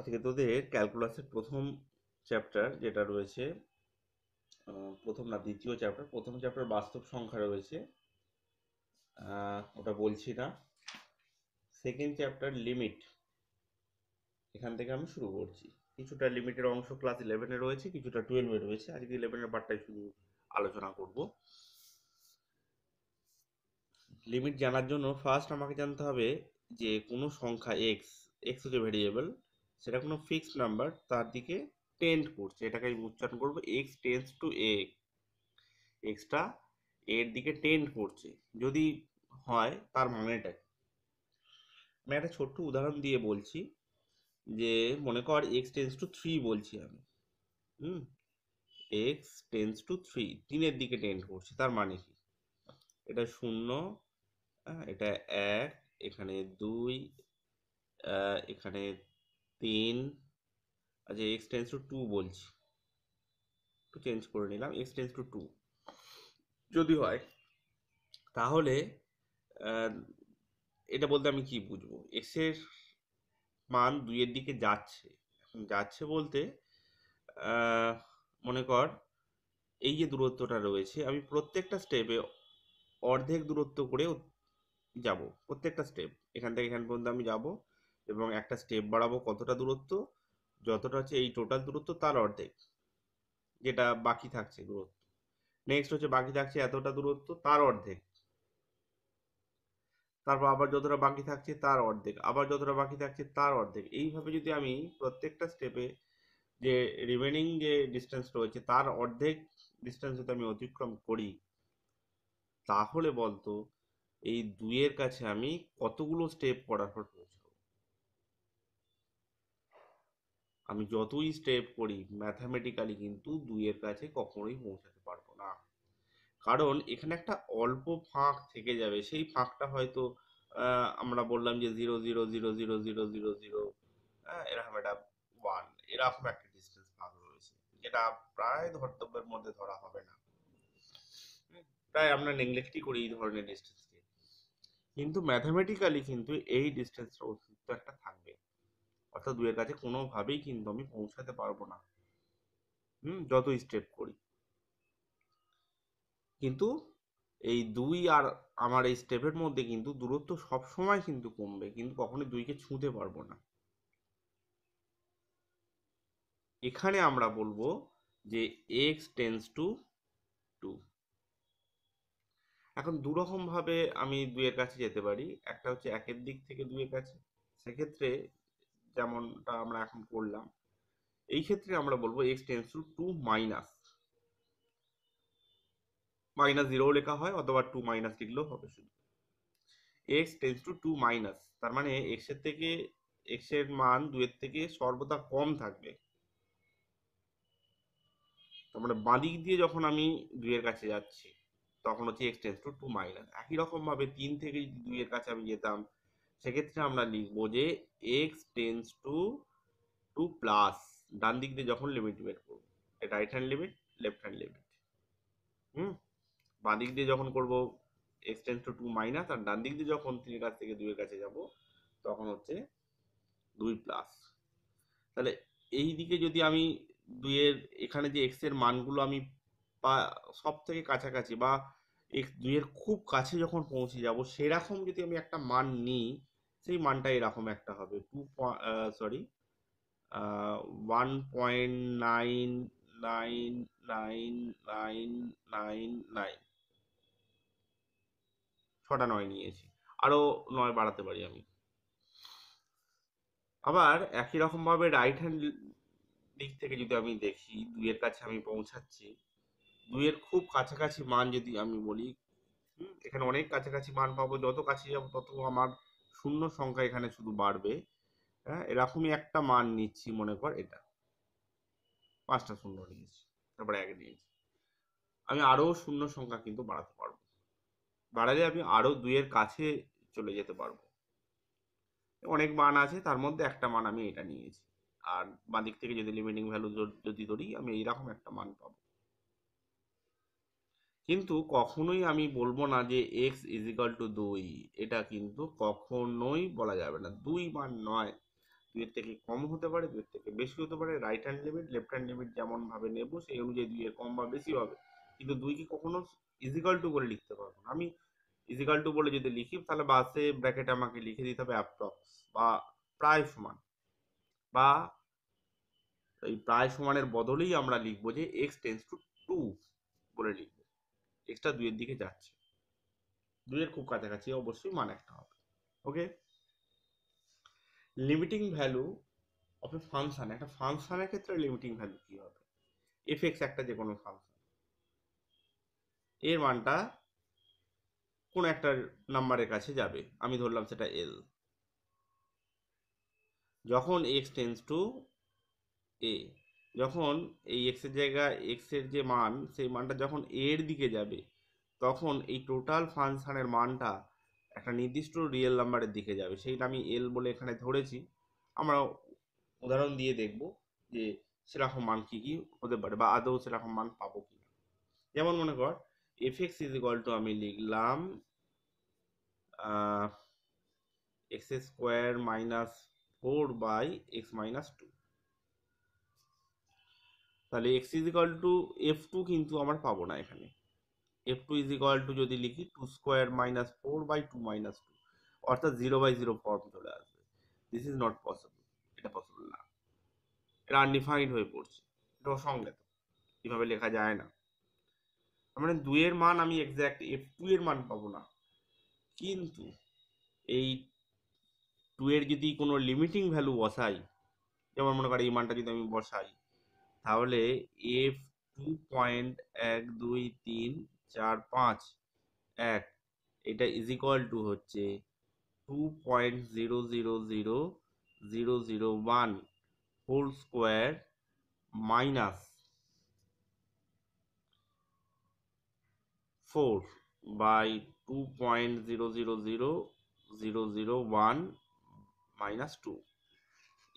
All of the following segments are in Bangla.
আজকে তোদের ক্যালকুলাসের প্রথম চ্যাপ্টার যেটা রয়েছে প্রথম না, দ্বিতীয় চ্যাপ্টার প্রথম চ্যাপ্টার বাস্তব সংখ্যা রয়েছে ওটা বলছি না। সেকেন্ড চ্যাপ্টার লিমিট এখান থেকে আমি শুরু করছি। কিছুটা লিমিটের অংশ ক্লাস ইলেভেনে রয়েছে, কিছুটা টুয়েলভে রয়েছে। আজকে ইলেভেনের পার্টটাই শুধু আলোচনা করব। লিমিট জানার জন্য ফার্স্ট আমাকে জানতে হবে যে কোনো সংখ্যা এক্স এক্স হচ্ছে ভেরিয়েবল সেটা কোনো ফিক্সড নাম্বার তার দিকে টেন্ড করছে। এটাকে আমি উচ্চারণ করব এক্স টেন্স টু এ এক্সটা এর দিকে টেন্ড করছে। যদি হয়, তার মানেটা? আমি একটা ছোট্ট উদাহরণ দিয়ে বলছি যে, মনে কর এক্স টেন্স টু থ্রি বলছি আমি। হুম? এক্স টেন্স টু থ্রি তিনের দিকে টেন্ড করছে, তার মানে কি? এটা শূন্য এটা এক, এখানে দুই এখানে তিন আচ্ছা এক্স টেন্স টু টু বলছি। একটু চেঞ্জ করে নিলাম এক্স টেন্স টু টু যদি হয়, তাহলে এটা বলতে আমি কি বুঝব? এক্সের মান দুইয়ের দিকে যাচ্ছে। যাচ্ছে বলতে মনে কর, এই যে দূরত্বটা রয়েছে, আমি প্রত্যেকটা স্টেপে অর্ধেক দূরত্ব করে যাব। প্রত্যেকটা স্টেপ এখান থেকে এখান পর্যন্ত আমি যাব। এবং একটা স্টেপ বাড়াবো কতটা দূরত্ব, যতটা হচ্ছে এই টোটাল দূরত্ব তার অর্ধেক, যেটা বাকি থাকছে দূরত্ব নেক্সট হচ্ছে বাকি থাকছে এতটা দূরত্ব তার অর্ধেক। তারপর আবার যতটা বাকি থাকছে তার অর্ধেক, আবার যতটা বাকি থাকছে তার অর্ধেক। এইভাবে যদি আমি প্রত্যেকটা স্টেপে যে রিমেনিং যে ডিস্টেন্স রয়েছে তার অর্ধেক ডিস্টেন্স যদি আমি অতিক্রম করি, তাহলে বলতো এই দুইয়ের কাছে আমি কতগুলো স্টেপ করার পর আমি যতই স্টেপ করি ম্যাথামেটিক্যালি কিন্তু দুইয়ের কাছে কখনোই পৌঁছাতে পারব না। কারণ এখানে একটা অল্প ফাঁক থেকে যাবে। সেই ফাঁকটা হয়তো আমরা বললাম যে zero zero zero zero zero zero zero এরকম একটা ওয়ান এরকম একটা ডিস্টেন্স ফাঁক রয়েছে, যেটা প্রায় ধর্তব্যের মধ্যে ধরা হবে না। প্রায় আমরা নেগলেক্টই করি এই ধরনের ডিস্টেন্সকে কিন্তু ম্যাথামেটিক্যালি কিন্তু এই ডিস্টেন্সটা অস্তিত্ব একটা থাকবে। অর্থাৎ দুইয়ের কাছে কোনোভাবেই কিন্তু আমি পৌঁছাতে পারব না। হুম, যত স্টেপ করি। কিন্তু এই দুই আর আমার এই স্টেপের মধ্যে কিন্তু দূরত্ব সব সময় কিন্তু কমবে, কিন্তু কখনোই দুইকে ছুঁতে পারব না। এখানে আমরা বলব যে এক্স টেন্স টু টু এখন দুরকম ভাবে আমি দুইয়ের কাছে যেতে পারি। একটা হচ্ছে একের দিক থেকে দুইয়ের কাছে। সেক্ষেত্রে যেমনটা আমরা এখন করলাম। এই ক্ষেত্রে আমরা বলব x tends to minus minus zero লেখা হয় অথবা টু মাইনাস লিখলেও হবে শুধু। X tends to two minus তার মানে এক্সের থেকে এক্সের মান দুইয়ের থেকে সর্বদা কম থাকবে। তার মানে বাঁদিক দিয়ে যখন আমি দুইয়ের কাছে যাচ্ছি, তখন হচ্ছে x tends to two minus একই রকম ভাবে তিন থেকে দুইয়ের কাছে আমি যেতাম সেক্ষেত্রে আমরা লিখব যে x tends to two plus ডান দিক দিয়ে যখন লিমিট বের করব right hand limit left hand limit হুম? বাঁ দিক দিয়ে যখন করব x tends to two minus আর ডান দিক দিয়ে যখন তিনের কাছ থেকে দুইয়ের কাছে যাব, তখন হচ্ছে দুই প্লাস তাহলে এই দিকে যদি আমি দুইয়ের, এখানে যে এক্সের মানগুলো আমি পা, সব থেকে কাছাকাছি বা এক্স দুইয়ের খুব কাছে যখন পৌঁছে যাব, সেরকম যদি আমি একটা মান নিই সেই মানটা এরকম একটা হবে। Two sorry one point nine nine nine nine nine nine ছটা নয় নিয়েছি। আরও নয় বাড়াতে পারি আমি। আবার একই রকম ভাবে রাইট হ্যান্ড দিক থেকে যদি আমি দেখি, দুইয়ের কাছে আমি পৌঁছাচ্ছি। দুইয়ের খুব কাছাকাছি মান যদি আমি বলি এখানে অনেক কাছাকাছি মান পাবো, যত কাছে যাব তত আমার শূন্য সংখ্যা এখানে শুধু বাড়বে। হ্যাঁ এরকমই একটা মান নিচ্ছি, মনে কর এটা। পাঁচটা শূন্য নিয়েছি, তারপরে এক নিয়েছি। আমি আরও শূন্য সংখ্যা কিন্তু বাড়াতে পারব। বাড়ালে আমি আরও দুইয়ের কাছে চলে যেতে পারব। অনেক মান আছে, তার মধ্যে একটা মান আমি এটা নিয়েছি। আর বাঁ দিক থেকে যদি লিমিটিং ভ্যালু যদি ধরি, আমি এইরকম একটা মান পাবো। কিন্তু কখনোই আমি বলব না যে এক্স ইজ টু দুই। এটা কিন্তু কখনোই বলা যাবে না। দুই মান নয়, দুইয়ের থেকে কম হতে পারে, দুইয়ের থেকে বেশি হতে পারে। Right hand limit left hand limit যেমন ভাবে নেব, সেই অনুযায়ী দুইয়ের কম বা বেশি হবে। কিন্তু দুইকে কখনো ইজিকাল টু করে লিখতে পারব না। আমি ইজিকাল টু বলে যদি লিখি, তাহলে বাসে ব্র্যাকেটে আমাকে লিখে দিতে হবে অ্যাপ্রক্স বা প্রায় সমান। বা এই প্রায় সমানের বদলেই আমরা লিখব যে এক্স টেন্স টু টু বলে লিখব। এক্সটা দুইয়ের দিকে যাচ্ছে। দুইয়ের খুব কাছাকাছি অবশ্যই মান একটা হবে okay limiting value of a function একটা ফাংশনের ক্ষেত্রে লিমিটিং ভ্যালু কি হবে? এফ এক্স একটা যে কোনো ফাংশন এর মানটা কোন একটা নাম্বারের কাছে যাবে, আমি ধরলাম সেটা এল যখন এক্স টেন্স টু এ যখন এই এক্সের জায়গায় এক্সের যে মান, সেই মানটা যখন এর দিকে যাবে, তখন এই টোটাল ফাংশনের মানটা একটা নির্দিষ্ট রিয়েল নাম্বারের দিকে যাবে। সেইটা আমি এল বলে এখানে ধরেছি। আমরা উদাহরণ দিয়ে দেখব যে সেরকম মান কি কি হতে পারে বা আদৌ সেরকম মান পাবো কি যেমন মনে কর f x is equal to আমি লিখলাম x square minus four by x minus two তাহলে x is equal to f two কিন্তু আমার পাবো না এখানে। F two is equal to যদি লিখি two square minus four by two minus two অর্থাৎ জিরো বাই জিরো ফর্ম চলে আসবে। দিস ইজ নট পসিবল এটা পসিবল না। এটা আনডিফাইন্ড হয়ে পড়ছে। এটা অসংজ্ঞাত এভাবে লেখা যায় না। মানে দুইয়ের মান আমি এক্স্যাক্ট এফ টু এর মান পাবো না। কিন্তু এই টু এর যদি কোনো লিমিটিং ভ্যালু বসাই, যেমন মনে করি এই মানটা যদি আমি বসাই তাহলে এফ টু পয়েন্ট এক দুই তিন চার পাঁচ, এক, এটা ইজ ইকুয়াল টু হচ্ছে two point zero zero zero zero zero one whole square minus four by two point zero zero zero zero zero one minus two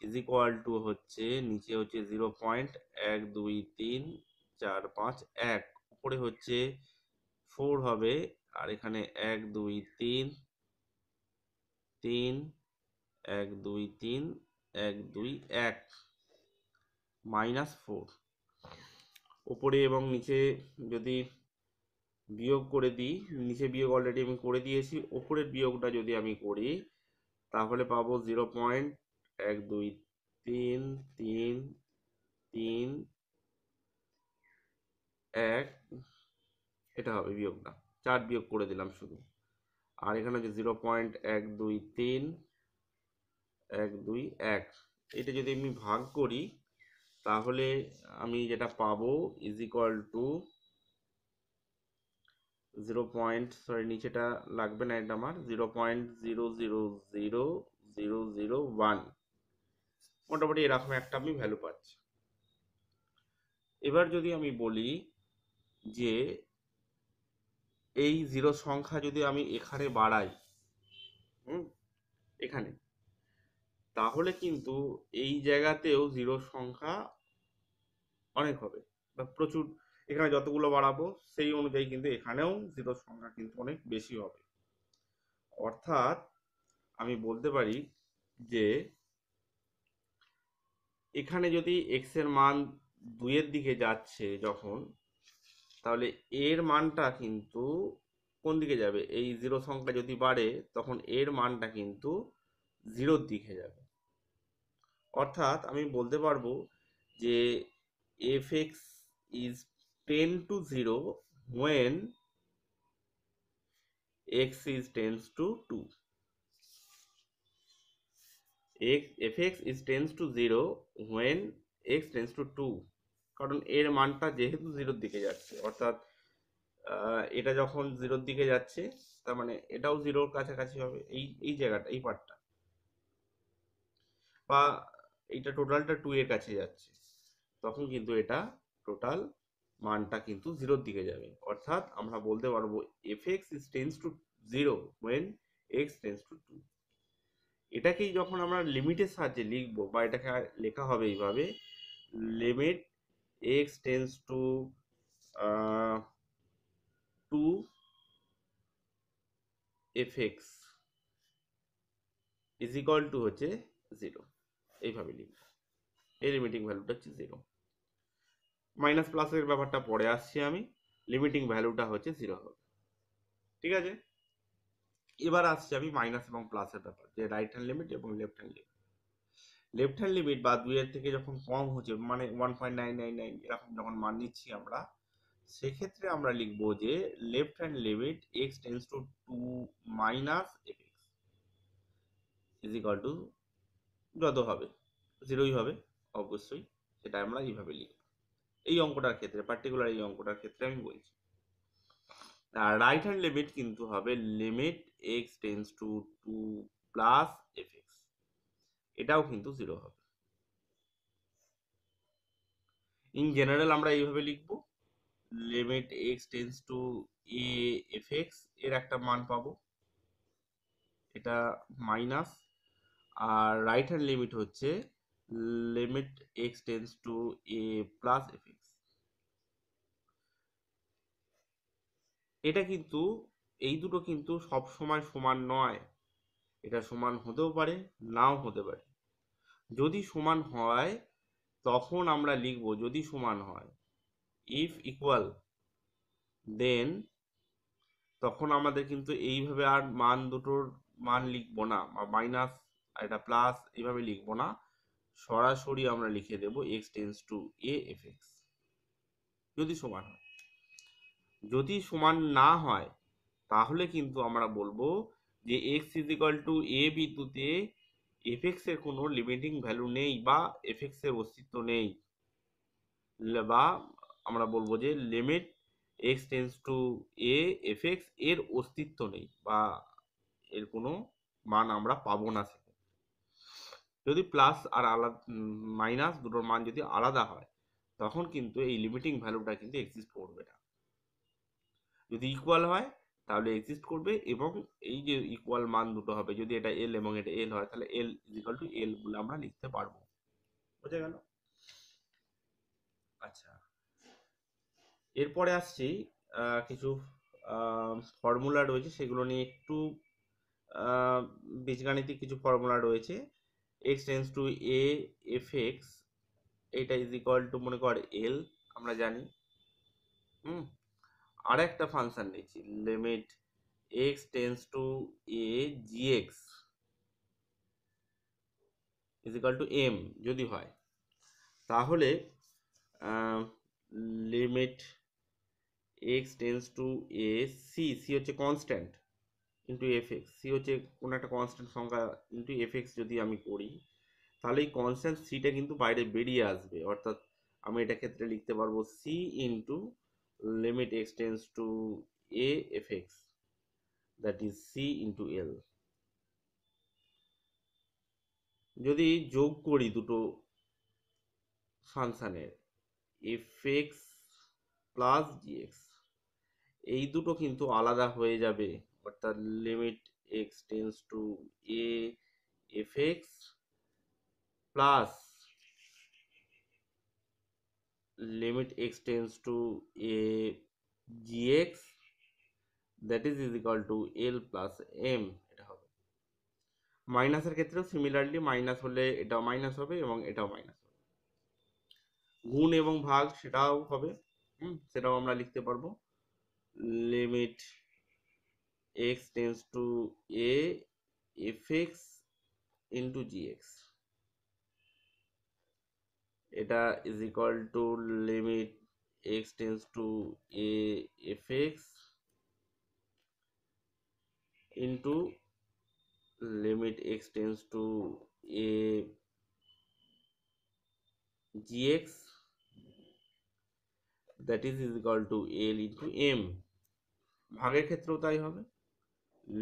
is equal to হচ্ছে, নিচে হচ্ছে জিরো পয়েন্ট এক দুই তিন চার পাঁচ এক। উপরে হচ্ছে ফোর হবে, আর এখানে এক দুই তিন তিন, এক দুই তিন, এক দুই এক মাইনাস ফোর উপরে এবং নিচে যদি বিয়োগ করে দিই, নিচে বিয়োগ অলরেডি আমি করে দিয়েছি ওপরের বিয়োগটা যদি আমি করি, তাহলে পাবো জিরো পয়েন্ট এক, দুই, তিন তিন তিন, এক, এটা হবে বিয়োগটা চার বিয়োগ করে দিলাম শুধু। আর এখানে হচ্ছে জিরো পয়েন্ট এক, দুই, তিন, এক, দুই, এক, এটা যদি আমি ভাগ করি, তাহলে আমি যেটা পাবো is equal to zero point sorry নিচেটা লাগবে না এটা আমার zero point zero zero zero zero zero one মোটামুটি এরকম একটা আমি ভ্যালু পাচ্ছি। এবার যদি আমি বলি যে এই জিরো সংখ্যা যদি আমি এখানে বাড়াই, হুম, এখানে, তাহলে কিন্তু এই জায়গাতেও জিরো সংখ্যা অনেক হবে বা প্রচুর, এখানে যতগুলো বাড়াবো সেই অনুযায়ী কিন্তু এখানেও জিরো সংখ্যা কিন্তু অনেক বেশি হবে। অর্থাৎ আমি বলতে পারি যে এখানে যদি এক্সের মান দুইয়ের দিকে যাচ্ছে যখন, তাহলে এর মানটা কিন্তু কোন দিকে যাবে? এই জিরো সংখ্যা যদি বাড়ে, তখন এর মানটা কিন্তু জিরোর দিকে যাবে। অর্থাৎ আমি বলতে পারব যে f x is tend to zero when x is is to to 2 x fx is tends to 0 when x tends to 2 কারণ এর মানটা যেহেতু জিরোর দিকে যাচ্ছে, অর্থাৎ এটা যখন জিরোর দিকে যাচ্ছে, তার মানে এটাও জিরোর কাছাকাছি হবে, এই এই জায়গাটা, এই পার্টটা। বা এইটা টোটালটা টু এর কাছে যাচ্ছে, তখন কিন্তু এটা টোটাল মানটা কিন্তু জিরোর দিকে যাবে। অর্থাৎ আমরা বলতে পারব f x is tends to zero when x tends to two এটাকেই যখন আমরা লিমিটের সাহায্যে লিখব বা এটাকে লেখা হবে এইভাবে limit x tends to two f x is equal to হচ্ছে জিরো এইভাবে লিখব। এই লিমিটিং ভ্যালুটা হচ্ছে জিরো মাইনাস প্লাসের ব্যাপারটা পরে আসছি আমি। লিমিটিং ভ্যালুটা হচ্ছে জিরো হবে। ঠিক আছে? এবার আসছি আমি মাইনাস এবং প্লাসের ব্যাপার, যে রাইট হ্যান্ড লিমিট এবং left hand limit left hand limit বা দুইয়ের থেকে যখন কম হচ্ছে মানে one point nine nine nine এরকম যখন মান নিচ্ছি আমরা, সেক্ষেত্রে আমরা লিখব যে left hand limit x tends to two minus f x is equal to যত হবে জিরোই হবে, অবশ্যই। সেটা আমরা এইভাবে লিখব। এই অঙ্কটার ক্ষেত্রে পার্টিকুলার এই অঙ্কটার ক্ষেত্রে আমি বলছি। রাইট হ্যান্ড লিমিট কিন্তু হবে limit x tends to two plus f x এটাও কিন্তু জিরো হবে। ইন জেনারেল আমরা এইভাবে লিখব limit x tends to a f এক্সের একটা মান পাবো। এটা মাইনাস আর রাইট হ্যান্ড লিমিট হচ্ছে limit x tends to a plus f x এটা কিন্তু, এই দুটো কিন্তু সব সময় সমান নয়। এটা সমান হতেও পারে, নাও হতে পারে। যদি সমান হয়, তখন আমরা লিখব যদি সমান হয় ইফ ইকুয়াল দেন তখন আমাদের কিন্তু এইভাবে আর মান দুটোর মান লিখব না, বা মাইনাস এটা প্লাস এইভাবে লিখব না। সরাসরি আমরা লিখে দেব x tends to a f x যদি সমান হয়। যদি সমান না হয়, তাহলে কিন্তু আমরা বলব যে x is equal to a বিন্দুতে এফ এক্সের কোনো লিমিটিং ভ্যালু নেই বা এফ এক্সের অস্তিত্ব নেই। বা আমরা বলব যে limit x tends to a f এক্সের অস্তিত্ব নেই বা এর কোনো মান আমরা পাবো না যদি প্লাস আর আলাদা মাইনাস দুটোর মান যদি আলাদা হয়, তখন কিন্তু এই লিমিটিং ভ্যালুটা কিন্তু এক্সিস্ট করবে না। যদি ইকুয়াল হয়, তাহলে এক্সিস্ট করবে এবং এই যে ইকুয়াল মান দুটো হবে, যদি এটা এল এবং এটা এল হয়, তাহলে এল ইজিক্যাল টু এল বলে আমরা লিখতে পারব। বোঝা গেল? আচ্ছা। এরপরে আসছি কিছু ফর্মুলা রয়েছে, সেগুলো নিয়ে একটু বীজগাণিতিক কিছু ফর্মুলা রয়েছে। X tends to a f x এইটা ইজ ইকুয়াল টু মনে কর এল আমরা জানি। হুম? আর একটা ফাংশন নিচ্ছি limit x tends to a g x is equal to m যদি হয়, তাহলে limit x tends to a c c হচ্ছে constant into f x c হচ্ছে কোনো একটা কনস্ট্যান্ট সংখ্যা ইন্টু এফ এক্স যদি আমি করি, তাহলে এই কনস্ট্যান্ট সিটা কিন্তু বাইরে বেরিয়ে আসবে, অর্থাৎ আমি এটা ক্ষেত্রে লিখতে পারব c into limit x tends to a fx that is c into l. যদি যোগ করি দুটো ফাংশনের fx প্লাস gx এই দুটো কিন্তু আলাদা হয়ে যাবে অর্থাৎ limit x tends to a fx plus limit x tends to a gx, that is is equal to l plus m, এটা হবে। মাইনাসের ক্ষেত্রেও সিমিলারলি মাইনাস হলে এটাও মাইনাস হবে এবং এটাও মাইনাস হবে। গুণ এবং ভাগ সেটাও হবে, হুম, সেটাও আমরা লিখতে পারব। Limit tends to a f x into g x এটা is equal to limit x tends to a f x into limit x tends to a gx that is is equal to l into m ভাগের ক্ষেত্রেও তাই হবে।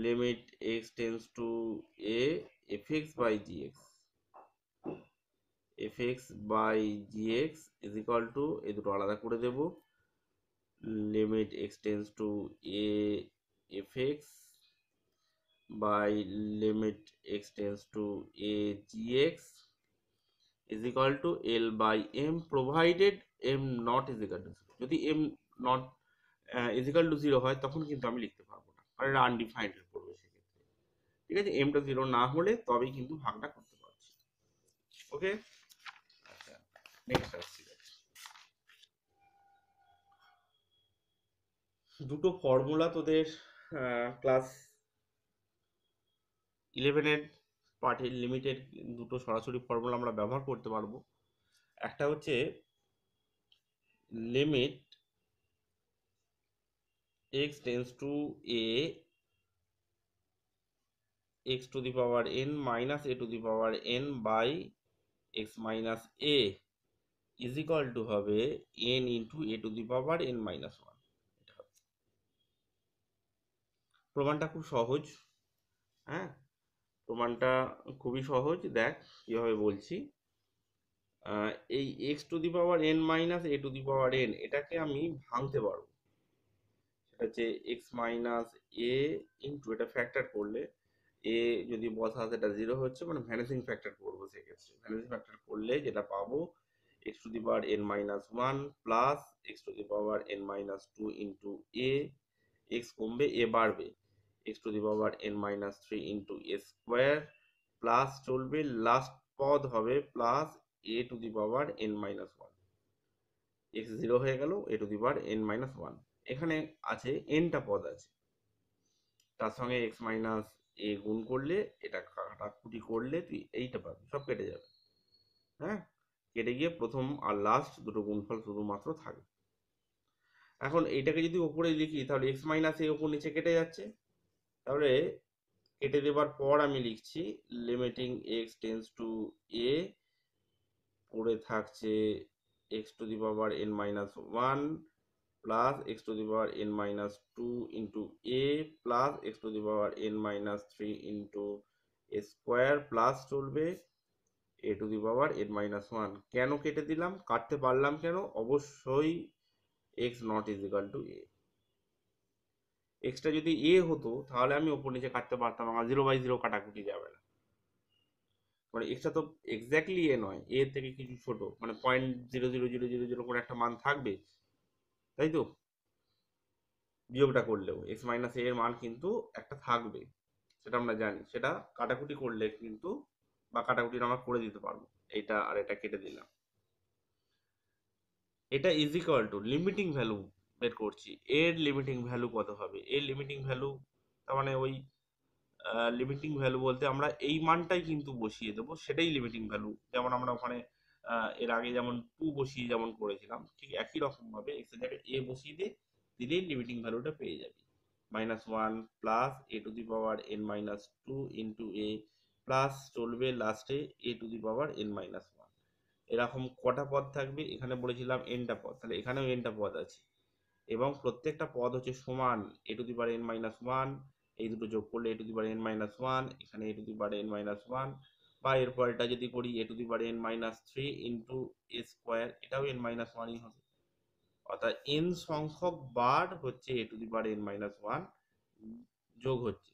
Limit x tends to a fx by gx fx by gx is equal to এই দুটো আলাদা করে দেব। Limit x tends to a fx by limit x tends to a gx is equal to L by M provided M not is equal to 0 যদি M not uh, is equal to 0 হয় তখন কিন্তু আমি লিখতে পারব না। কারণ এটা আনডিফাইন্ড হয়ে পড়বে সেক্ষেত্রে। ঠিক আছে? এমটা জিরো না হলে তবেই কিন্তু ভাগটা করতে পারছি। ওকে নেক্সট আসছি দুটো ফর্মুলা তোদের ক্লাস ইলেভেনের পার্টের লিমিটেড দুটো সরাসরি ফর্মুলা আমরা ব্যবহার করতে পারব। একটা হচ্ছে limit x tends to a x to the power n minus a to the power n by x minus a equal to হবে n into a to the power n minus 1 প্রমাণটা খুব সহজ হ্যাঁ? প্রমাণটা খুবই সহজ। দেখ, কীভাবে বলছি। এই x to the power n minus a to the power n এটাকে আমি ভাঙতে পারব। সেটা হচ্ছে এক্স মাইনাস এ ইন্টু এটা ফ্যাক্টর করলে এ যদি বসা সেটা জিরো হচ্ছে মানে ভ্যানিসিং ফ্যাক্টর করব সেক্ষেত্রে। ভ্যানিসিং ফ্যাক্টর করলে যেটা পাবো x to the power n minus one plus x to the power n minus two into a x কমবে এ বাড়বে। X to the power n minus three into a square plus চলবে লাস্ট পদ হবে plus a to the power n minus one x zero হয়ে গেল a to the power n minus one এখানে আছে এনটা পদ আছে। তার সঙ্গে এক্স মাইনাস এ গুণ করলে, এটা কাটাকুটি করলে তুই এইটা পাবি, সব কেটে যাবে। হ্যাঁ? কেটে গিয়ে প্রথম আর লাস্ট দুটো গুণফল শুধুমাত্র থাকবে। এখন এইটাকে যদি ওপরে লিখি, তাহলে এক্স মাইনাস এ ওপর নিচে কেটে যাচ্ছে। তাহলে কেটে দেবার পর আমি লিখছি limiting x tends to a পড়ে থাকছে x to the power n minus one plus x to the power n minus two into a plus x to the power n minus three into a square plus চলবে। A to the power n minus one কেন কেটে দিলাম? কাটতে পারলাম কেন? অবশ্যই x not is equal to a extra যদি এ হতো, তাহলে আমি ওপর নিচে কাটতে পারতাম। আমার জিরো বাই জিরো কাটাকুটি যাবে না। মানে এক্সটা তো এক্স্যাক্টলি এ নয়। এর থেকে কিছু ছোট। মানে point zero zero zero zero zero করে একটা মান থাকবে। তাই তো? বিয়োগটা করলেও। এক্স মাইনাস এর মান কিন্তু একটা থাকবে। সেটা আমরা জানি। সেটা কাটাকুটি করলে কিন্তু বা কাটাকুটি আমরা করে দিতে পারব। এটা আর এটা কেটে দিলাম। এটা is equal to limiting value বের করছি। এর লিমিটিং ভ্যালু কত হবে? এর লিমিটিং ভ্যালু তার মানে ওই লিমিটিং ভ্যালু বলতে আমরা এই মানটাই কিন্তু বসিয়ে দেবো, সেটাই লিমিটিং ভ্যালু যেমন আমরা ওখানে এর আগে যেমন টু বসিয়ে যেমন করেছিলাম, ঠিক একই রকমভাবে এক্সের জায়গায় এ বসিয়ে দিয়ে দিলেই লিমিটিং ভ্যালুটা পেয়ে যাবি। Minus one plus a to the power n minus two into a plus চলবে লাস্টে a to the power n minus one এরকম কটা পদ থাকবে? এখানে বলেছিলাম এনটা পদ। তাহলে এখানেও এনটা পদ আছে। এবং প্রত্যেকটা পদ হচ্ছে সমান a to the power n minus one এই দুটো যোগ করলে a to the power n minus one এখানে a to the power n minus one বা এর পরেরটা যদি করি a to the power n minus three into a square এটাও এন মাইনাস ওয়ানই হবে। অর্থাৎ এন সংখ্যক বার হচ্ছে a to the power n minus one যোগ হচ্ছে।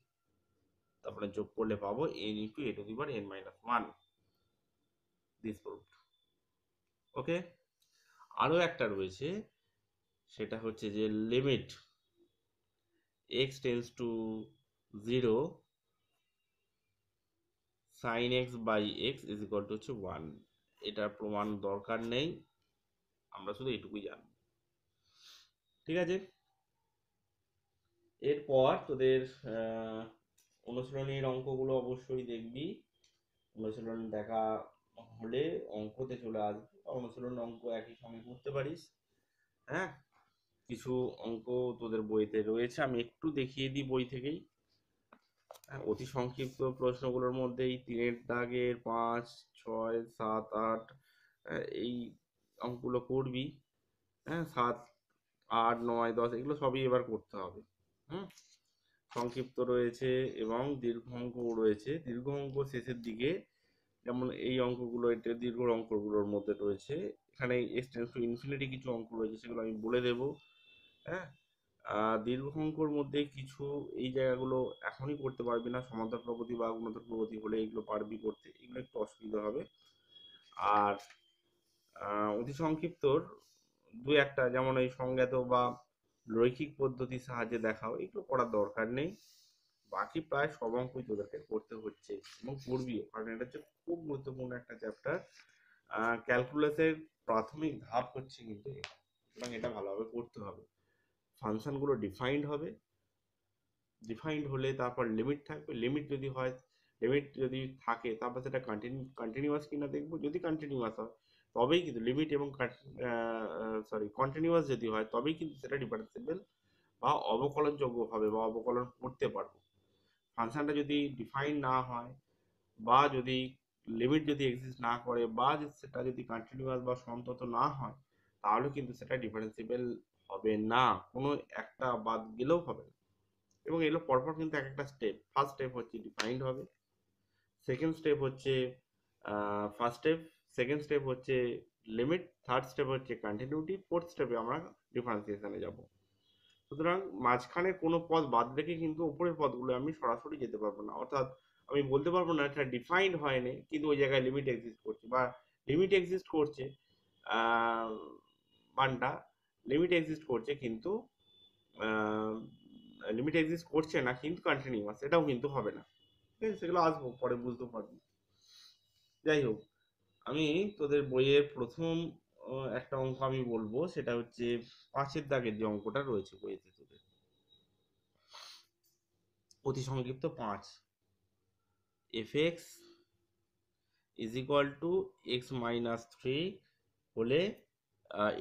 তারপরে যোগ করলে পাবো n into a to the power n minus one this proved okay আরও একটা রয়েছে, সেটা হচ্ছে যে limit x tends to 0 sin x by x is equal to হচ্ছে ওয়ান এটার প্রমাণ দরকার নেই, আমরা শুধু এটুকুই জানব। ঠিক আছে? এরপর তোদের অনুশীলনীর অঙ্কগুলো অবশ্যই দেখবি। অনুশীলন দেখা হলে অঙ্কতে চলে আসবে। অনুশীলন অঙ্ক একই সঙ্গে করতে পারিস। হ্যাঁ? কিছু অঙ্ক তোদের বইতে রয়েছে। আমি একটু দেখিয়ে দিই বই থেকেই। অতি সংক্ষিপ্ত প্রশ্নগুলোর মধ্যেই তিনের দাগের পাঁচ, ছয়, সাত, আট এই অঙ্কগুলো করবি। হ্যাঁ সাত, আট, নয়, দশ, এগুলো সবই এবার করতে হবে। হুম? সংক্ষিপ্ত রয়েছে এবং দীর্ঘ অঙ্কও রয়েছে। দীর্ঘ অঙ্ক শেষের দিকে যেমন এই অঙ্কগুলো, এটা দীর্ঘ অঙ্কগুলোর মধ্যে রয়েছে। এখানে এক্সটেন্স টু ইনফিনিটি কিছু অঙ্ক রয়েছে, সেগুলো আমি বলে দেব। হ্যাঁ? দীর্ঘ অঙ্কর মধ্যে কিছু এই জায়গাগুলো এখনই করতে পারবি না। সমান্তর প্রগতি বা গুণোত্তর প্রগতি হলে এগুলো পারবি করতে। এগুলো একটু অসুবিধা হবে। আর অতি সংক্ষিপ্তর দু একটা, যেমন এই সংজ্ঞাত বা রৈখিক পদ্ধতির সাহায্যে দেখাও, এগুলো করার দরকার নেই। বাকি প্রায় সব অঙ্কই তোদেরকে করতে হচ্ছে। এবং করবিও কারণ এটা হচ্ছে খুব গুরুত্বপূর্ণ একটা চ্যাপ্টার ক্যালকুলাসের প্রাথমিক ধাপ হচ্ছে কিন্তু সুতরাং এটা ভালোভাবে করতে হবে। ফাংশনগুলো ডিফাইন্ড হবে। ডিফাইন্ড হলে তারপর লিমিট থাকবে। লিমিট যদি হয় লিমিট যদি থাকে, তারপর সেটা কন্টিনিউ কন্টিনিউয়াস কিনা দেখব। যদি কন্টিনিউয়াস হয় তবেই কিন্তু লিমিট এবং সরি কন্টিনিউয়াস যদি হয়, তবেই কিন্তু সেটা ডিফারেন্সিয়েবল বা অবকলনযোগ্য হবে বা অবকলন করতে পারব। ফাংশনটা যদি ডিফাইন না হয় বা যদি লিমিট যদি এক্সিস্ট না করে বা সেটা যদি কন্টিনিউয়াস বা সন্তত না হয়, তাহলে কিন্তু সেটা ডিফারেন্সিয়েবল হবে না। কোনো একটা বাদ গেলেও হবে না। এবং এগুলো পরপর কিন্তু এক একটা স্টেপ ফার্স্ট স্টেপ হচ্ছে ডিফাইন্ড হবে। সেকেন্ড স্টেপ হচ্ছে ফার্স্ট স্টেপ সেকেন্ড স্টেপ হচ্ছে লিমিট থার্ড স্টেপ হচ্ছে কন্টিনিউটি ফোর্থ স্টেপে আমরা ডিফারেন্সিয়েশনে যাব। সুতরাং মাঝখানে কোনো পদ বাদ রেখে কিন্তু উপরের পদগুলো আমি সরাসরি যেতে পারব না। অর্থাৎ আমি বলতে পারব না এটা ডিফাইন্ড হয়নি, কিন্তু ওই জায়গায় লিমিট এক্সিস্ট করছে বা লিমিট এক্সিস্ট করছে মানটা লিমিট এক্সিস্ট করছে কিন্তু লিমিট এক্সিস্ট করছে না কিন্তু কন্টিনিউয়াস এটাও কিন্তু হবে না। ঠিক আছে, সেগুলো আসব, পরে বুঝতে পারবি। যাই হোক। আমি তোদের বইয়ের প্রথম একটা অঙ্ক আমি বলব, সেটা হচ্ছে পাঁচের দাগের যে অঙ্কটা রয়েছে বইয়েতে তোদের। অতি সংক্ষিপ্ত পাঁচ। F x is equal to x minus three হলে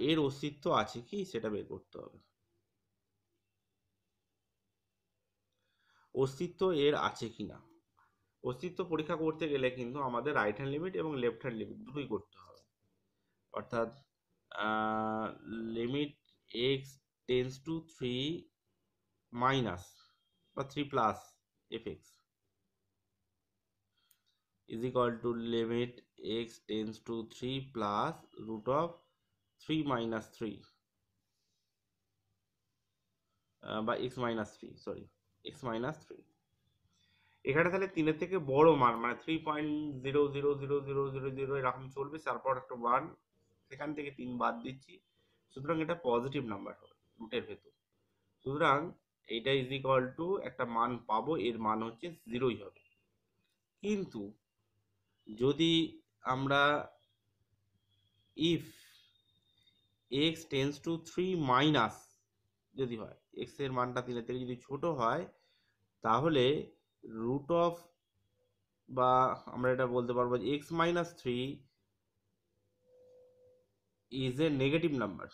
এর অস্তিত্ব আছে কি সেটা বের করতে হবে। অস্তিত্ব এর আছে কি না অস্তিত্ব পরীক্ষা করতে গেলে কিন্তু আমাদের রাইট হ্যান্ড লিমিট এবং লেফট হ্যান্ড লিমিট দুটোই করতে হবে। অর্থাৎ limit x tends to three minus বা three plus f x is equal to limit x tends to 3 plus root of 3 minus 3 uh, বা x minus 3 sorry x minus 3 এখানে তাহলে তিনের থেকে বড় মান মানে three point zero zero zero zero zero zero এরকম চলবে, তারপর একটা ওয়ান সেখান থেকে তিন বাদ দিচ্ছি। সুতরাং এটা পজিটিভ নাম্বার হবে রুটের ভেতর। সুতরাং এইটা ইজ ইকুয়াল টু একটা মান পাবো, এর মান হচ্ছে জিরোই হবে। কিন্তু যদি আমরা if x tends to three minus যদি হয় এক্সের মানটা তিনের থেকে যদি ছোট হয়, তাহলে রুট অফ বা আমরা এটা বলতে পারব যে x minus three is a negative number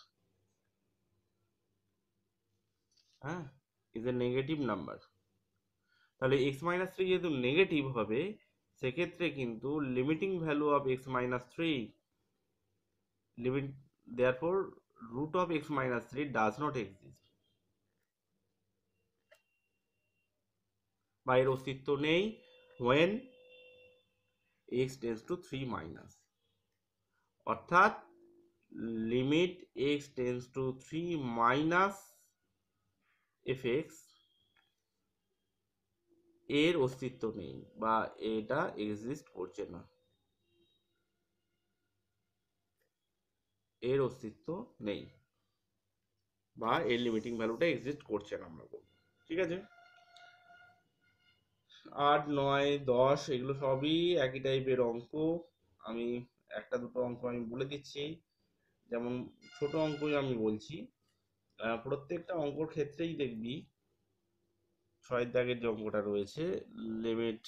হ্যাঁ? ইজ এ নেগেটিভ নাম্বার তাহলে এক্স মাইনাস থ্রি যেহেতু নেগেটিভ হবে, সেক্ষেত্রে কিন্তু limiting value of x minus three limit therefore root of x minus three does not exist বা এর অস্তিত্ব নেই when x tends to three minus অর্থাৎ limit x tends to three minus f এক্সের অস্তিত্ব নেই বা এটা এক্সিস্ট করছে না। এর অস্তিত্ব নেই। বা এর লিমিটিং ভ্যালুটা এক্সিস্ট করছে না আমরা ঠিক আছে? আট, নয়, দশ, এগুলো সবই একই টাইপের অঙ্ক। আমি একটা দুটো অঙ্ক আমি বলে দিচ্ছি। যেমন ছোট অঙ্কই আমি বলছি। প্রত্যেকটা অঙ্কর ক্ষেত্রেই দেখবি ছয়ের দাগের যে অঙ্কটা রয়েছে limit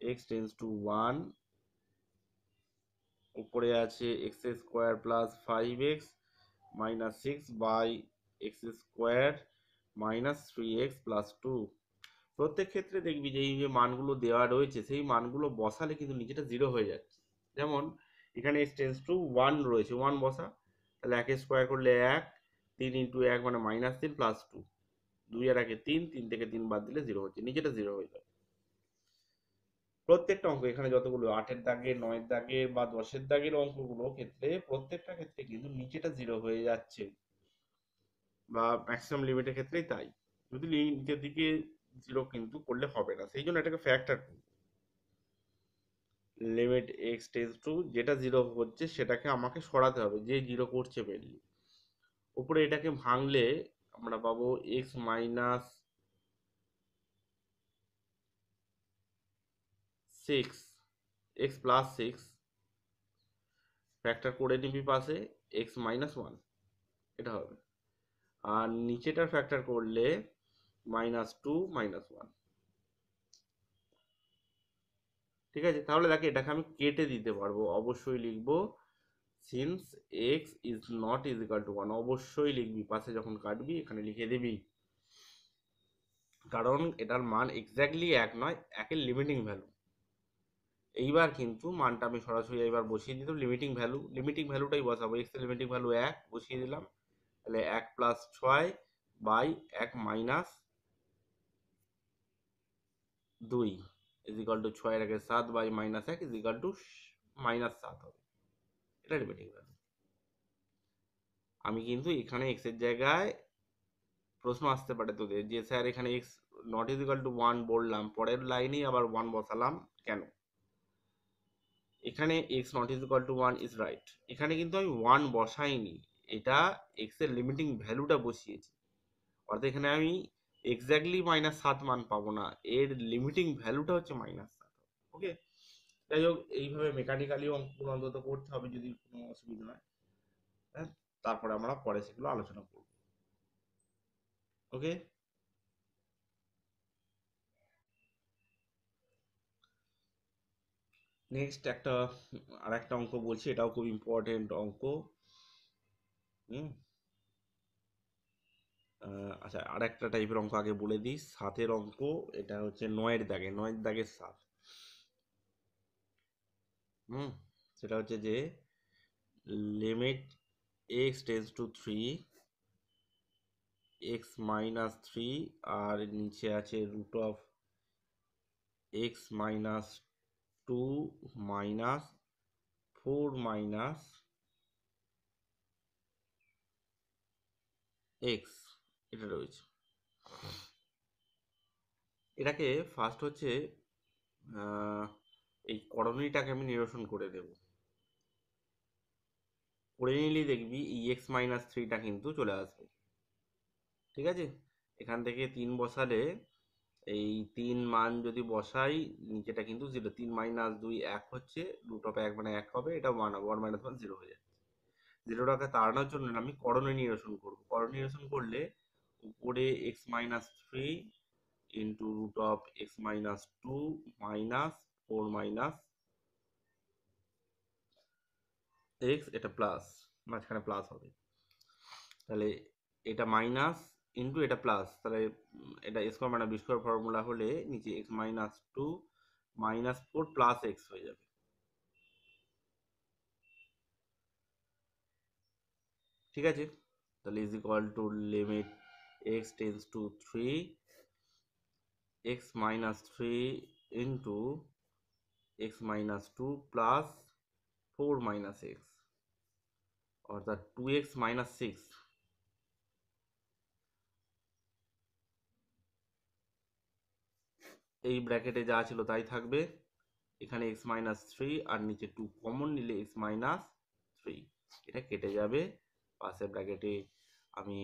x tends to one উপরে আছে x square plus five x minus six by x square minus three x plus two প্রত্যেক ক্ষেত্রে দেখবি যে এই যে মানগুলো দেওয়া রয়েছে, সেই মানগুলো বসালে কিন্তু নিচেটা জিরো হয়ে যাচ্ছে। যেমন, এখানে টেন্স টু ওয়ান রয়েছে ওয়ান বসা। তাহলে এক স্কোয়ার করলে এক, তিন ইন্টু এক মানে মাইনাস তিন প্লাস টু দুই আর একে তিন তিন থেকে তিন বাদ দিলে জিরো হচ্ছে নিচেটা জিরো হয়ে যাবে প্রত্যেকটা অঙ্ক, এখানে যতগুলো, আটের দাগের নয়ের দাগের বা দশের দাগের অঙ্কগুলো ক্ষেত্রে, প্রত্যেকটা ক্ষেত্রে কিন্তু নিচেটা জিরো হয়ে যাচ্ছে। বা ম্যাক্সিমাম লিমিটের ক্ষেত্রেই তাই। যদি নিচের দিকে জিরো কিন্তু করলে হবে না। সেই জন্য এটাকে factor limit x tends to যেটা জিরো হচ্ছে সেটাকে আমাকে সরাতে হবে, যে জিরো করছে মেনলি উপরে এটাকে ভাঙলে আমরা পাবো x minus six x plus six factor করে নিবি পাশে এক্স মাইনাস ওয়ান এটা হবে। আর নিচেটার ফ্যাক্টর করলে মাইনাস টু মাইনাস ওয়ান ঠিক আছে? তাহলে দেখে, এটাকে আমি কেটে দিতে পারব। অবশ্যই লিখব since x is not is equal to one অবশ্যই লিখবি। পাশে যখন কাটবি, এখানে লিখে দিবি। কারণ এটার মান এক্স্যাক্টলি এক নয়, একের লিমিটিং ভ্যালু এইবার কিন্তু মানটা আমি সরাসরি এইবার বসিয়ে দিতাম লিমিটিং ভ্যালু লিমিটিং ভ্যালুটাই বসাবো। এক্সের লিমিটিং ভ্যালু এক, বসিয়ে দিলাম। তাহলে এক প্লাস ছয় বাই এক মাইনাস দুই ইজ ইকাল টু ছয়ের আগে সাত বাই মাইনাস এক ইজ ইকাল টু মাইনাস সাত হবে। এটা লিমিটিং ভ্যালু আমি কিন্তু এখানে এক্সের জায়গায় প্রশ্ন আসতে পারে তোদের যে স্যার এখানে x not is equal to one বললাম, পরের লাইনেই আবার ওয়ান বসালাম কেন? এখানে x not is equal to one is right এখানে কিন্তু আমি ওয়ান বসাইনি, এটা এক্সের লিমিটিং ভ্যালুটা বসিয়েছি। অর্থাৎ এখানে আমি এক্স্যাক্টলি মাইনাস সাত মান পাবো না। এর লিমিটিং ভ্যালুটা হচ্ছে মাইনাস সাত। ওকে যাই হোক, এইভাবে মেকানিক্যালি অঙ্কগুলো অন্তত করতে হবে যদি কোনো অসুবিধা হয়। হ্যাঁ তারপরে আমরা পরে সেগুলো আলোচনা করব। ওকে নেক্সট একটা আর একটা অঙ্ক বলছি, এটাও খুব ইম্পর্টেন্ট অঙ্ক। হুম? আচ্ছা আর একটা টাইপের অঙ্ক আগে বলে দিই। সাতের অঙ্ক, এটা হচ্ছে নয়ের দাগে। নয়ের দাগের সাত। হুম, সেটা হচ্ছে যে limit x tends to three x minus three আর নিচে আছে root of x minus two minus four minus x এটা রয়েছে। এটাকে ফার্স্ট হচ্ছে এই করণীটাকে আমি নিরসন করে দেব। করে নিলেই দেখবি এই এক্স মাইনাস থ্রিটা কিন্তু চলে আসবে। ঠিক আছে? এখান থেকে তিন বসালে, এই তিন মান যদি বসাই, নিচেটা কিন্তু জিরো তিন মাইনাস দুই এক হচ্ছে রুট অফ এক মানে এক হবে, এটা ওয়ান হবে ওয়ান মাইনাস ওয়ান জিরো হয়ে যাচ্ছে। জিরোটাকে তাড়ানোর জন্য আমি করণে নিরসন করব। করণে নিরসন করলে উপরে x minus three into root of x minus two minus four minus x এটা প্লাস মাঝখানে প্লাস হবে। তাহলে এটা মাইনাস ইন্টু এটা প্লাস তাহলে এটা স্কোয়ার মানে বি স্কোয়ার ফর্মুলা হলে নিচে x minus two minus four plus x হয়ে যাবে। ঠিক আছে? তাহলে is equal to limit x tends to three x minus three into x minus two plus four minus x অর্থাৎ টু এক্স মাইনাস সিক্স এই ব্র্যাকেটে যা ছিল তাই থাকবে। এখানে এক্স মাইনাস থ্রি আর নিচে টু কমন নিলে এক্স মাইনাস থ্রি এটা কেটে যাবে। পাশে ব্র্যাকেটে আমি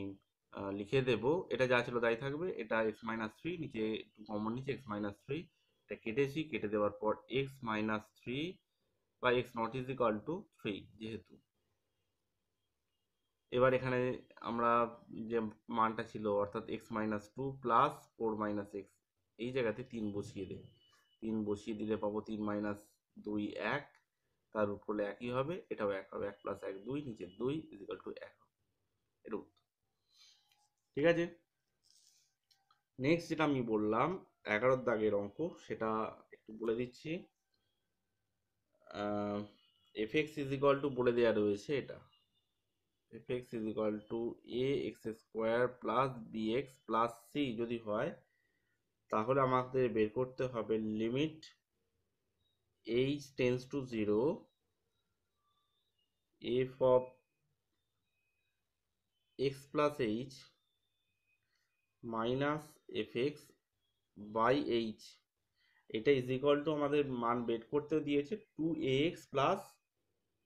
লিখে দেব। এটা যা ছিল তাই থাকবে। এটা এক্স মাইনাস থ্রি নিচে টু কমন নিচে এক্স মাইনাস থ্রি এটা কেটেছি, কেটে দেওয়ার পর এক্স মাইনাস থ্রি বা x not is equal to three যেহেতু। এবার এখানে আমরা যে মানটা ছিল, অর্থাৎ x minus two plus four minus x এই জায়গাতে তিন বসিয়ে দেব তিন বসিয়ে দিলে পাবো তিন মাইনাস দুই, এক। তার করলে একই হবে, এটাও এক হবে, এক প্লাস এক, দুই, নিচে দুই ইজিক্যাল টু এক এটা উত্তর। ঠিক আছে? নেক্সট যেটা আমি বললাম, এগারোর দাগের অঙ্ক, সেটা একটু বলে দিচ্ছি। F x is equal to বলে দেওয়া রয়েছে এটা। F x is equal to a x square plus b x plus c যদি হয়, তাহলে আমাদের বের করতে হবে limit h tends to zero f of x plus h minus f x by h. এটা ইজ ইকুয়াল টু আমাদের মান বের করতে দিয়েছে two a x plus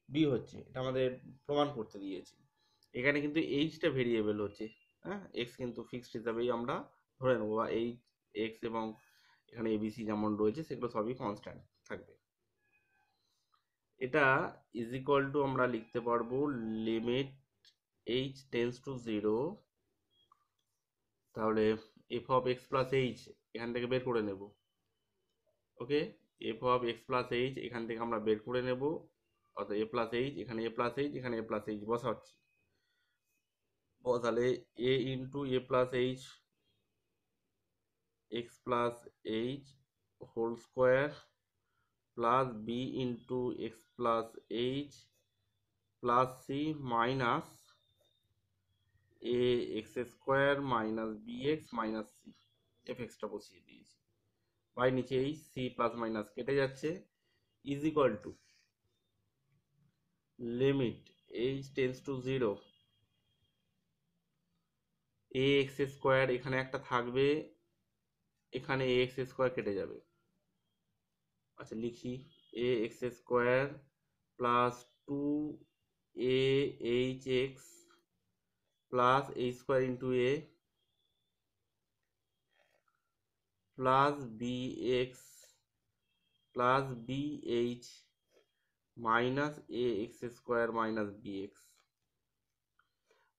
b হচ্ছে। এটা আমাদের প্রমাণ করতে দিয়েছে। এখানে কিন্তু এইচটা ভেরিয়েবল হচ্ছে। হ্যাঁ এক্স কিন্তু ফিক্সড হিসাবেই আমরা ধরে নেব বা এইচ এক্স এবং এখানে এবিসি যেমন রয়েছে, সেগুলো সবই কনস্ট্যান্ট থাকবে। এটা ইজ ইকুয়াল টু আমরা লিখতে পারব limit h tends to zero তাহলে f of x plus h এখান থেকে বের করে নেব। Okay? F of x plus h এখান থেকে আমরা বের করে নেব। অর্থাৎ এ প্লাস এইচ এখানে এ প্লাস এইচ এখানে এ প্লাস এইচ বসাচ্ছি। বসালে A into A plus H X plus H whole square plus B into X plus H plus C minus A X square minus B X minus C F extra বসিয়ে দিয়েছি। বাই নিচে এই সি প্লাস মাইনাস কেটে যাচ্ছে। Is equal to limit H tends to zero A X square এখানে একটা থাকবে, এখানে এ এক্স স্কোয়ার কেটে যাবে। আচ্ছা লিখি। A X square plus two A H X plus A square into A plus B X plus B H minus A X square minus B X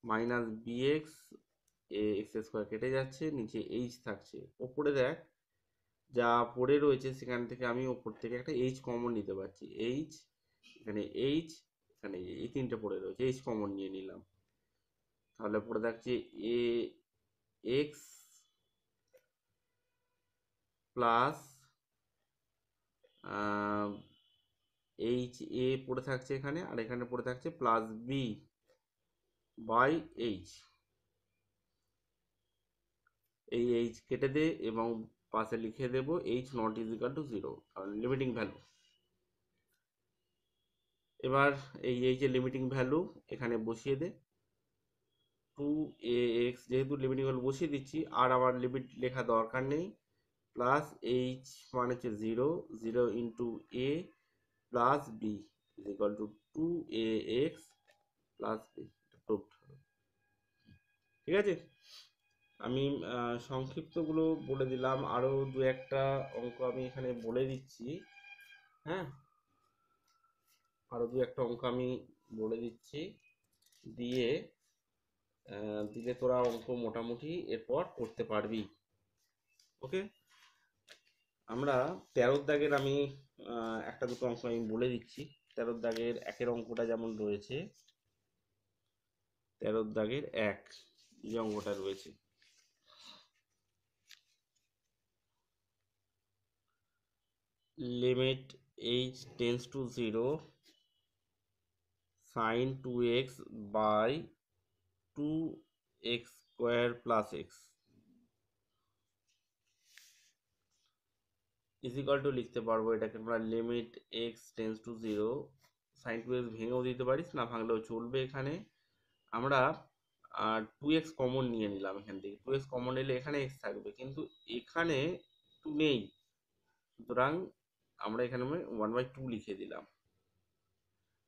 minus B X A X square কেটে যাচ্ছে, নিচে এইচ থাকছে। ওপরে দেখ, যা পড়ে রয়েছে সেখান থেকে আমি ওপর থেকে একটা এইচ কমন নিতে পারছি। এইচ এখানে এইচ এখানে এই তিনটে পড়ে রয়েছে এইচ কমন নিয়ে নিলাম। তাহলে পড়ে থাকছে A, X plus H, A পড়ে থাকছে এখানে, আর এখানে পড়ে থাকছে প্লাস বি বাই এইচ। এই এইচ কেটে দে এবং পাশে লিখে দেব H not is equal to zero limiting value. এবার এই এইচ এর লিমিটিং ভ্যালু এখানে বসিয়ে দে। টু এ এক্স যেহেতু লিমিটিং ভ্যালু বসিয়ে দিচ্ছি, আর আমার লিমিট লেখা দরকার নেই প্লাস এইচ মানে হচ্ছে zero zero into A plus B is equal to two A X plus B ঠিক আছে? আমি সংক্ষিপ্তগুলো বলে দিলাম আরও দু একটা অঙ্ক আমি এখানে বলে দিচ্ছি হ্যাঁ? আরও দু একটা অঙ্ক আমি বলে দিচ্ছি, দিয়ে দিলে তোরা অঙ্ক মোটামুটি এরপর করতে পারবি। ওকে? আমরা তেরোর দাগের আমি একটা দুটো অঙ্ক আমি বলে দিচ্ছি। তেরোর দাগের একের অঙ্কটা যেমন রয়েছে, তেরোর দাগের এক যে অঙ্কটা রয়েছে। Limit H h tends to 0 sin 2x by 2x square plus x is equal to লিখতে পারব এটাকে। আমরা limit x tends to zero sine two X ভেঙেও দিতে পারিস, না ভাঙলেও চলবে এখানে। আমরা টু এক্স কমন নিয়ে নিলাম এখান থেকে। টু এক্স কমন নিলে এখানে এক্স থাকবে, কিন্তু এখানে টু নেই। সুতরাং আমরা এখানে ওয়ান বাই টু লিখে দিলাম।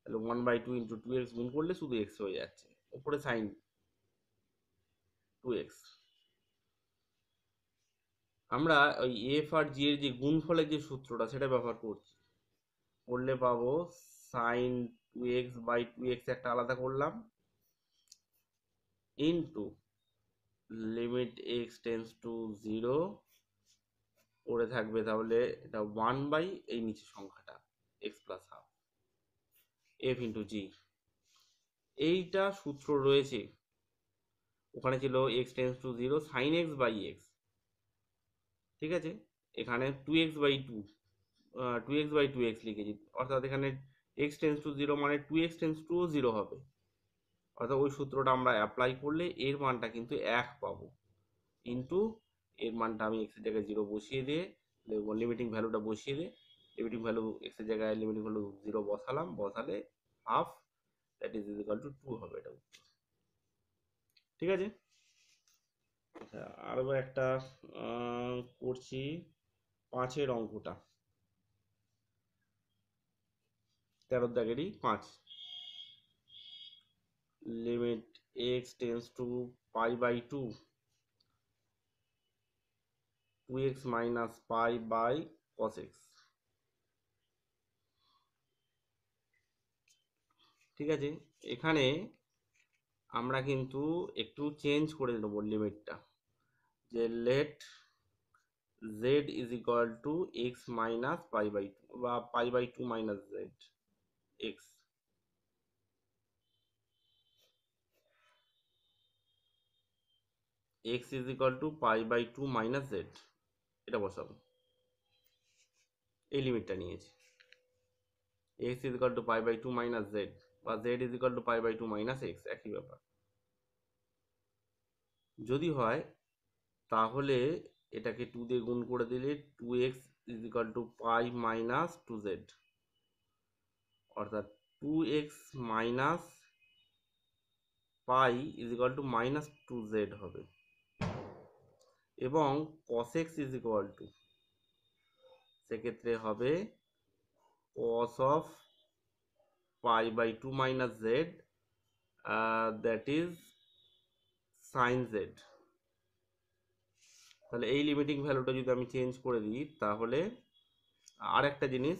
তাহলে one by two into two X গুণ করলে শুধু এক্স হয়ে যাচ্ছে। ওপরে সাইন টু এক্স আমরা ওই এফ আর জি এর যে গুণফলের যে সূত্রটা, সেটা ব্যবহার করছি। করলে পাবো sine two X by two X একটা আলাদা করলাম। Into limit X tends to zero পড়ে থাকবে তাহলে এটা ওয়ান বাই এই নিচে সংখ্যাটা X plus half F into G এইটা সূত্র রয়েছে। ওখানে ছিল X tends to zero sine X by X ঠিক আছে? এখানে two X by two two X by two X লিখেছি। অর্থাৎ এখানে এক্স টেন্স টু জিরো মানে two X tends to zero হবে। অর্থাৎ ওই সূত্রটা আমরা অ্যাপ্লাই করলে এর মানটা কিন্তু এক পাবো। ইন্টু এর মানটা আমি এক্সের জায়গায় জিরো বসিয়ে দিয়ে লিমিটিং ভ্যালুটা বসিয়ে দিয়ে লিমিটিং ভ্যালু এক্সের জায়গায় লিমিটিং ভ্যালু জিরো বসালাম, বসালে half that is equal to two হবে এটা ঠিক আছে? আরও একটা করছি পাঁচের অঙ্কটা। তেরো দাগেরই পাঁচ। Limit X tends to pi by two two X minus pi by cos X ঠিক আছে? এখানে আমরা কিন্তু একটু চেঞ্জ করে নেব লিমিটটা যে let Z is equal to X minus pi by two বা pi by two minus Z X X is equal to pi by two minus Z এটা বসাবো। এই লিমিটটা নিয়েছি। X is equal to pi by two minus Z বা Z is equal to pi by two minus X একই ব্যাপার। যদি হয়, তাহলে এটাকে টু দিয়ে গুণ করে দিলে two X is equal to pi minus two Z অর্থাৎ two X minus pi is equal to minus two Z হবে। এবং cos X is equal to সেক্ষেত্রে হবে cos of pi by two minus Z that is sine Z. তাহলে এই লিমিটিং ভ্যালুটা যদি আমি চেঞ্জ করে দিই, তাহলে আর একটা জিনিস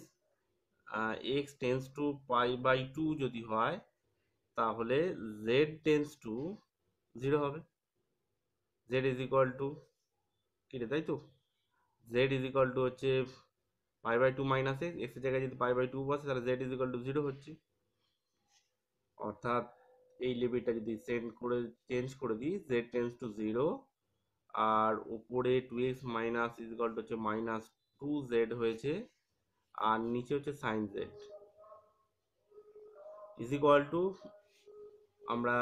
X tends to pi by two যদি হয়, তাহলে জেড টেন্স টু জিরো হবে। জেড ইজ ইকুয়াল টু কী রে তাই তো? জেড ইজ ইকুয়াল টু হচ্ছে pi by two minus X এক্সের জায়গায় যদি পাই বাই টু বসে, তাহলে Z is equal to zero হচ্ছে। অর্থাৎ এই লিমিটটা যদি চেঞ্জ করে চেঞ্জ করে দিই জেড টেন্স টু জিরো আর উপরে two X minus is equal to হচ্ছে মাইনাস টু জেড হয়েছে, আর নিচে হচ্ছে sine Z is equal to আমরা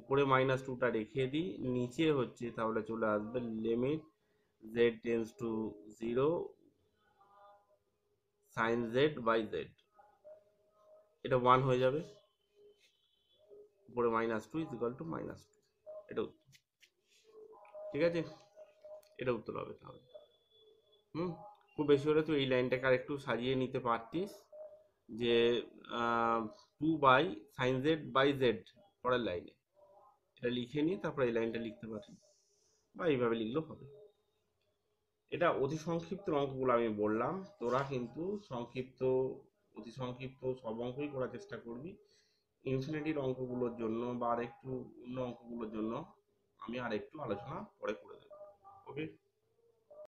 উপরে মাইনাস টুটা রেখে দিই, নিচে হচ্ছে তাহলে চলে আসবে limit Z tends to zero sine Z by Z এটা ওয়ান হয়ে যাবে। উপরে minus two is equal to minus two এটা উত্তর। ঠিক আছে? এটা উত্তর হবে তাহলে। হুম? খুব বেশি হলে তুই এই লাইনটাকে আর একটু সাজিয়ে নিতে পারতিস যে two by sine Z by Z পরের লাইনে। এটা লিখে নিয়ে তারপর এই লাইনটা লিখতে পারি বা এইভাবে লিখলেও হবে। এটা অতি সংক্ষিপ্ত অঙ্কগুলো আমি বললাম। তোরা কিন্তু সংক্ষিপ্ত, অতি সংক্ষিপ্ত সব অঙ্কই করার চেষ্টা করবি। ইনফিনিটির অঙ্কগুলোর জন্য বা আর একটু অন্য অঙ্কগুলোর জন্য আমি আর একটু আলোচনা পরে করে দেবো। ওকে